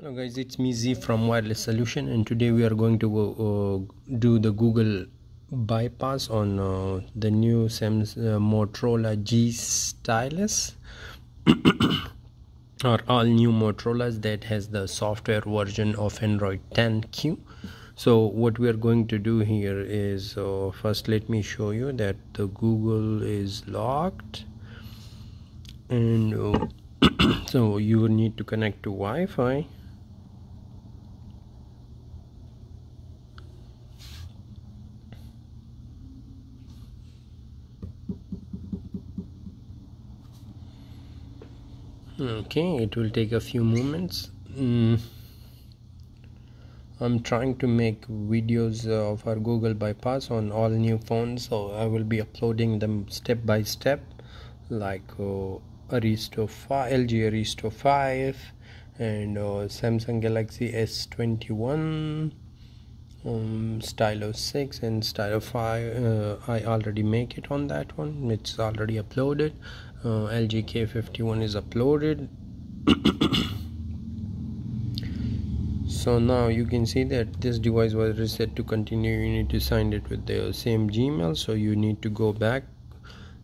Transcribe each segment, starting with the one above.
Hello guys, it's me Z from Wireless Solution and today we are going to uh, do the Google bypass on uh, the new Samsung uh, Motorola G Stylus or all new Motorola's that has the software version of Android 10Q. So what we are going to do here is uh, first let me show you that the Google is locked and uh, so you will need to connect to Wi-Fi okay it will take a few moments. Mm. I'm trying to make videos of our Google bypass on all new phones so I will be uploading them step by step like uh, Aristo 5 LG Aristo 5 and uh, Samsung Galaxy S21 um, Stylo 6 and Stylo 5 uh, I already make it on that one. It's already uploaded uh, LG K51 is uploaded. So now you can see that this device was reset to continue. You need to sign it with the same Gmail. So you need to go back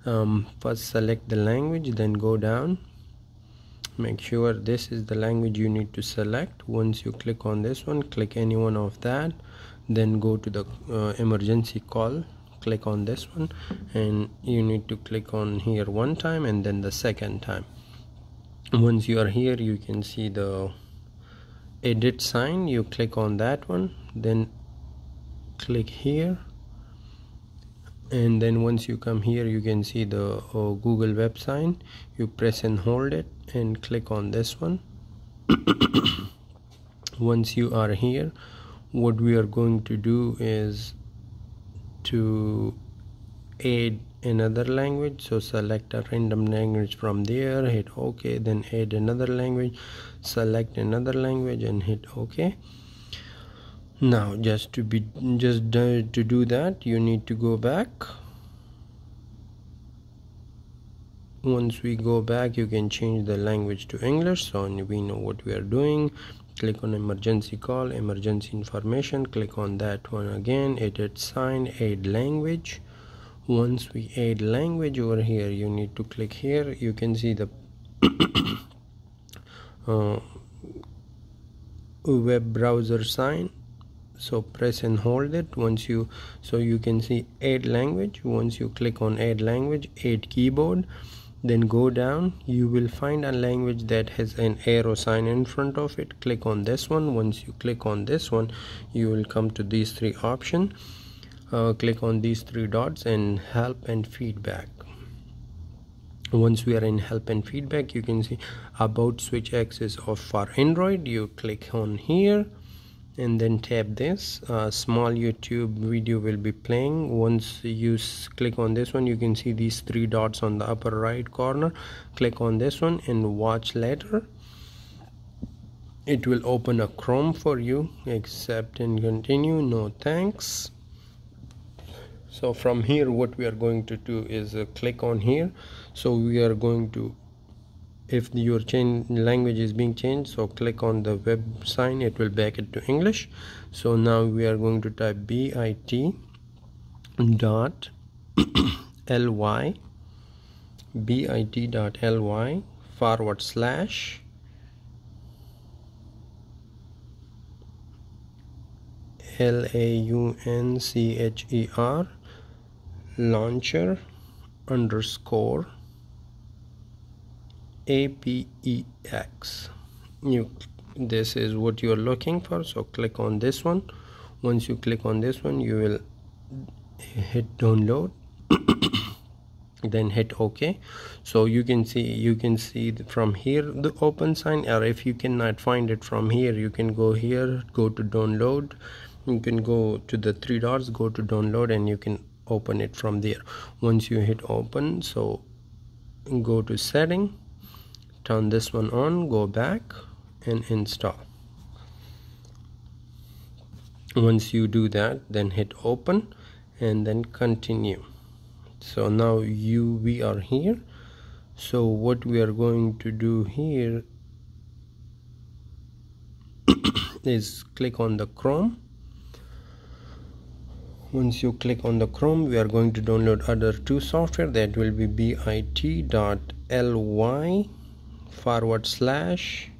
um, first select the language then go down. Make sure this is the language you need to select. Once you click on this one click any one of that then go to the uh, emergency call click on this one and you need to click on here one time and then the second time. Once you are here you can see the edit sign. You click on that one then click here. And then once you come here you can see the uh, Google web sign. You press and hold it and click on this one. Once you are here what we are going to do is to add another language. So select a random language from there hit ok then add another language. Select another language and hit ok. Now just to be just to do that you need to go back. Once we go back you can change the language to English so we know what we are doing click on emergency call emergency information click on that one again edit sign add language. Once we add language over here you need to click here. You can see the uh, web browser sign. So press and hold it. Once you so you can see add language. Once you click on add language add keyboard then go down. You will find a language that has an arrow sign in front of it. Click on this one. Once you click on this one you will come to these three options. Uh, click on these three dots and help and feedback. Once we are in help and feedback you can see about switch access of for android. You click on here and then tap this. Small youtube video will be playing. Once you click on this one you can see these three dots on the upper right corner. Click on this one and watch later. It will open a chrome for you. Accept and continue. No thanks. So from here what we are going to do is uh, click on here. So we are going to if your change language is being changed so click on the web sign it will back it to English. So now we are going to type bit dot ly bit dot ly forward slash L A U N C H E R launcher underscore apex you this is what you are looking for so click on this one. Once you click on this one you will hit download then hit ok. So you can see you can see from here the open sign or if you cannot find it from here you can go here go to download. You can go to the three dots go to download and you can open it from there. Once you hit open so go to setting turn this one on go back and install. Once you do that then hit open and then continue. So now you we are here. So what we are going to do here is click on the chrome. Once you click on the chrome we are going to download other two software that will be bit.ly forward slash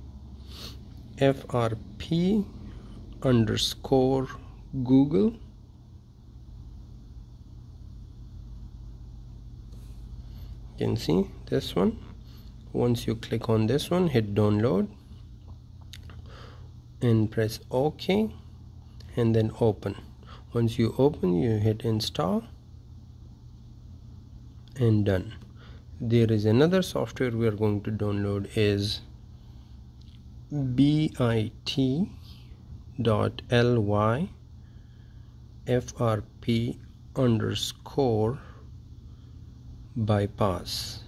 frp underscore google. You can see this one. Once you click on this one hit download and press ok and then open. Once you open you hit install and done there is another software we are going to download is bit.ly frp underscore bypass.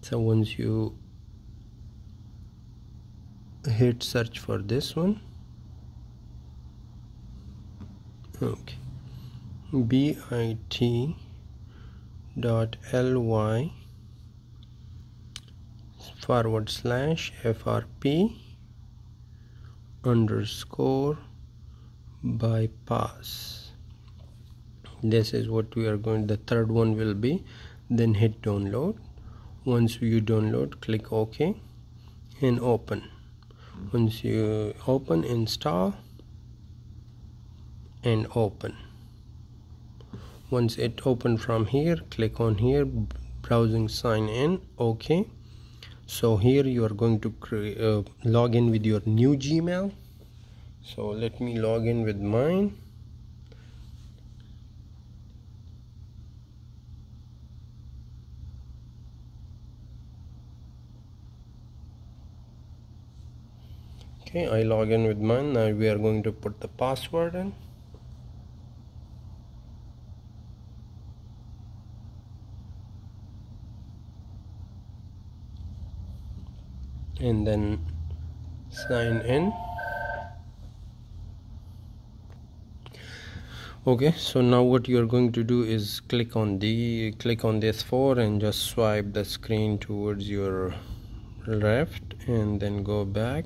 So once you hit search for this one okay bit dot ly forward slash frp underscore bypass. This is what we are going the third one will be then hit download. Once you download click ok and open. Once you open install and open once it open from here click on here browsing sign in okay so here you are going to uh, log in with your new gmail. So let me log in with mine. Okay I log in with mine. Now we are going to put the password in and then sign in. Okay so now what you're going to do is click on the click on this 4 and just swipe the screen towards your left and then go back.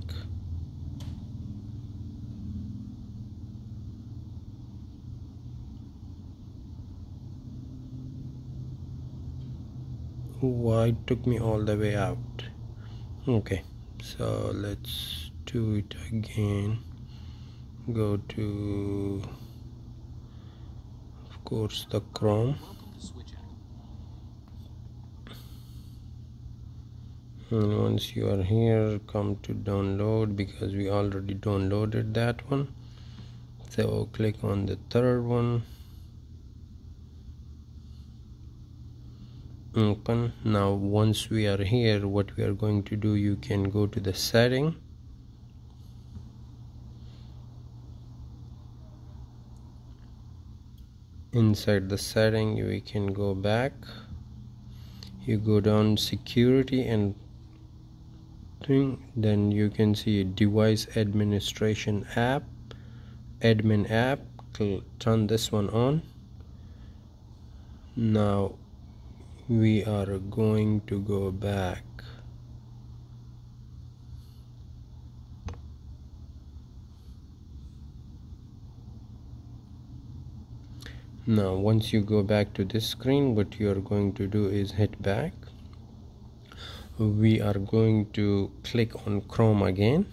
Why it took me all the way out okay. So let's do it again. Go to of course the chrome. And once you are here come to download because we already downloaded that one. So click on the third one open now once we are here what we are going to do you can go to the setting. Inside the setting we can go back. You go down security and thing then you can see device administration app admin app. Turn this one on. Now we are going to go back. Now once you go back to this screen what you are going to do is hit back. We are going to click on chrome again.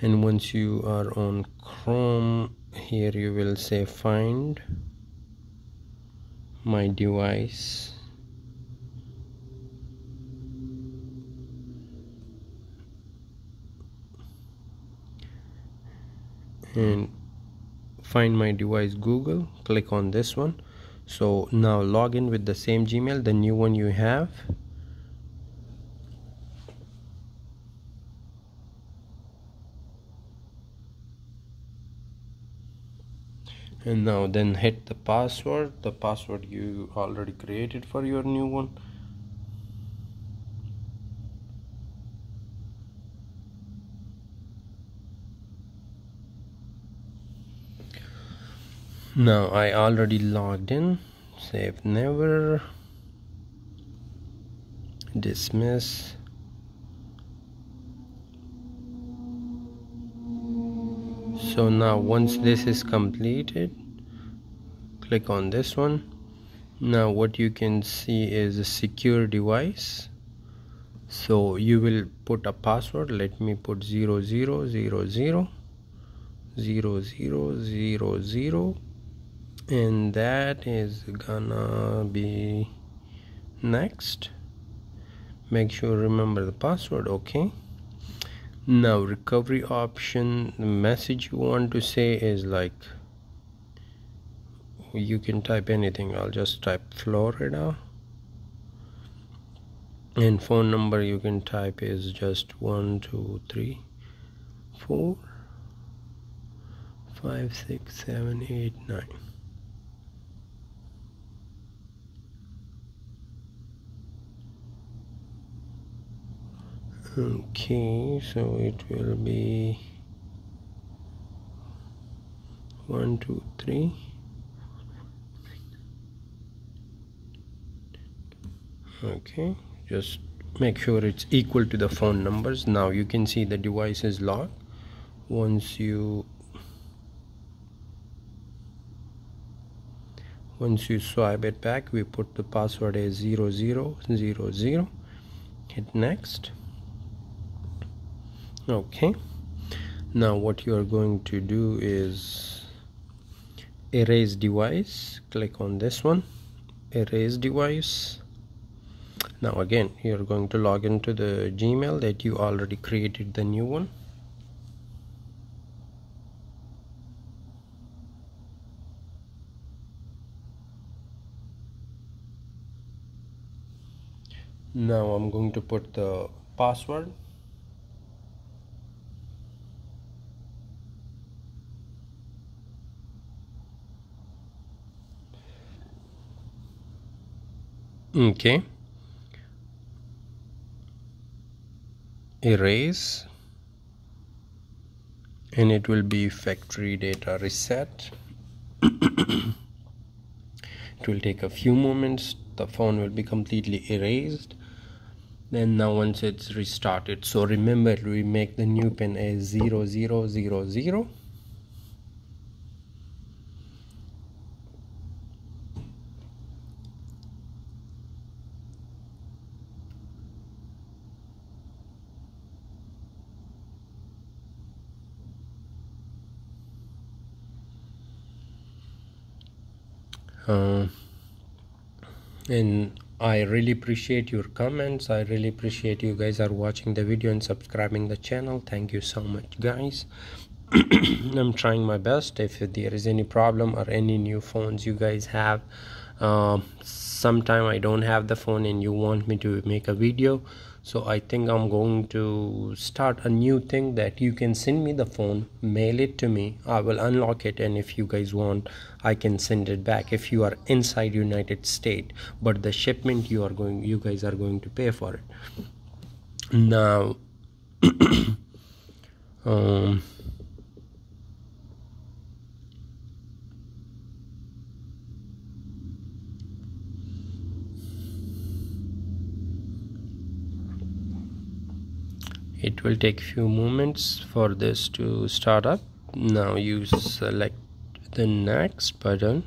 And once you are on chrome here you will say find my device. And find my device google click on this one. So now log in with the same gmail the new one you have and now then hit the password. The password you already created for your new one. Now I already logged in. Save never. Dismiss so now once this is completed click on this one. Now what you can see is a secure device. So you will put a password. Let me put 0000 0000 and that is gonna be next. Make sure remember the password okay now recovery option the message you want to say is like you can type anything. I'll just type Florida. And phone number you can type is just one two three four five six seven eight nine okay so it will be one two three. Okay just make sure it's equal to the phone numbers. Now you can see the device is locked. Once you once you swipe it back we put the password as 0000 hit next okay. Now what you are going to do is erase device. Click on this one. Erase device. Now again you're going to log into the gmail that you already created the new one. Now I'm going to put the password okay erase. And it will be factory data reset. It will take a few moments. The phone will be completely erased. Then now once it's restarted. So remember we make the new pin as 0000 uh, and I really appreciate your comments. I really appreciate you guys are watching the video and subscribing the channel. Thank you so much guys. I'm trying my best. If there is any problem or any new phones you guys have uh, sometime I don't have the phone and you want me to make a video so I think I'm going to start a new thing that you can send me the phone mail it to me. I will unlock it and if you guys want I can send it back if you are inside United States but the shipment you are going you guys are going to pay for it. Now um it will take few moments for this to start up. Now you select the next button.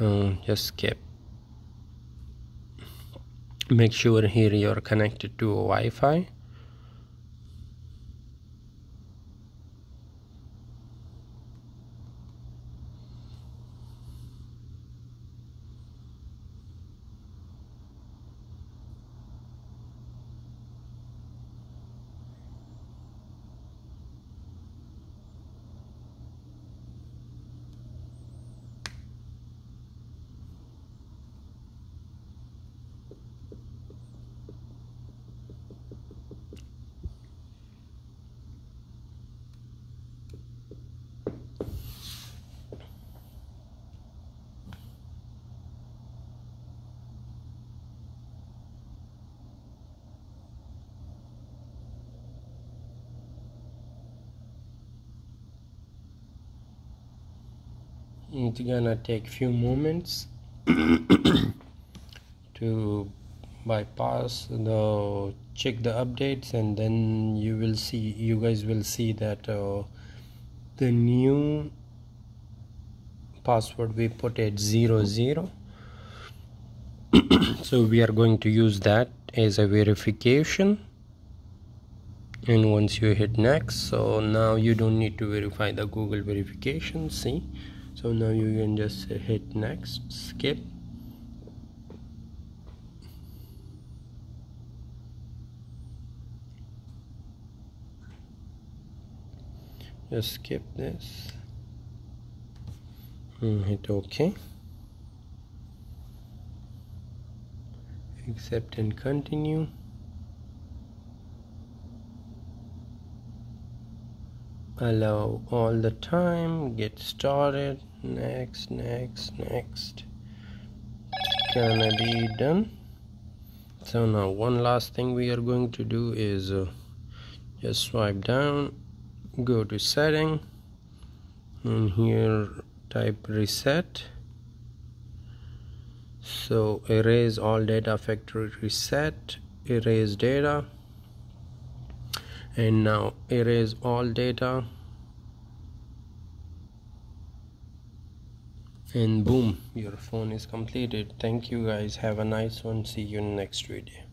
Uh, just skip. Make sure here you're connected to a Wi-Fi it's gonna take few moments to bypass the check the updates and then you will see you guys will see that uh, the new password we put at zero zero. So we are going to use that as a verification. And once you hit next so now you don't need to verify the google verification see so now you can just hit next skip. Just skip this. And hit ok. Accept and continue allow all the time get started next next next. Gonna be done. So now one last thing we are going to do is uh, just swipe down go to setting and here type reset. So erase all data factory reset erase data and now erase all data. And boom your phone is completed. Thank you guys. Have a nice one. See you next video